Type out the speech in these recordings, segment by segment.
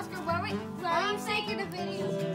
Oscar, why, why are you taking a video?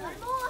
One more.